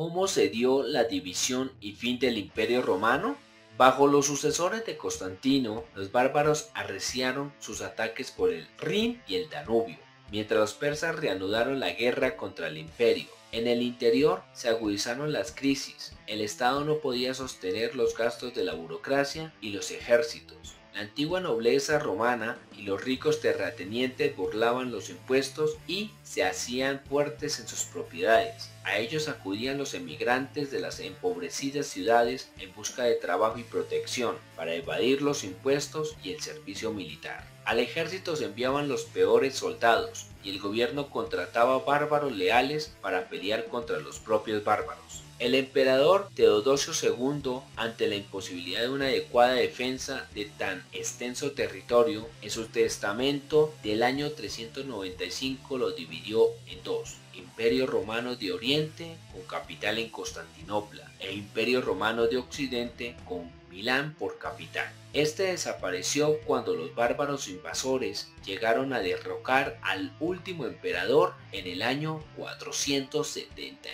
¿Cómo se dio la división y fin del Imperio Romano? Bajo los sucesores de Constantino, los bárbaros arreciaron sus ataques por el Rin y el Danubio, mientras los persas reanudaron la guerra contra el imperio. En el interior se agudizaron las crisis, el Estado no podía sostener los gastos de la burocracia y los ejércitos. La antigua nobleza romana y los ricos terratenientes burlaban los impuestos y se hacían fuertes en sus propiedades. A ellos acudían los emigrantes de las empobrecidas ciudades en busca de trabajo y protección para evadir los impuestos y el servicio militar. Al ejército se enviaban los peores soldados y el gobierno contrataba bárbaros leales para pelear contra los propios bárbaros. El emperador Teodosio II, ante la imposibilidad de una adecuada defensa de tan extenso territorio, en su testamento del año 395 lo dividió en dos. Imperio Romano de Oriente con capital en Constantinopla e Imperio Romano de Occidente con Milán por capital. Este desapareció cuando los bárbaros invasores llegaron a derrocar al último emperador en el año 476.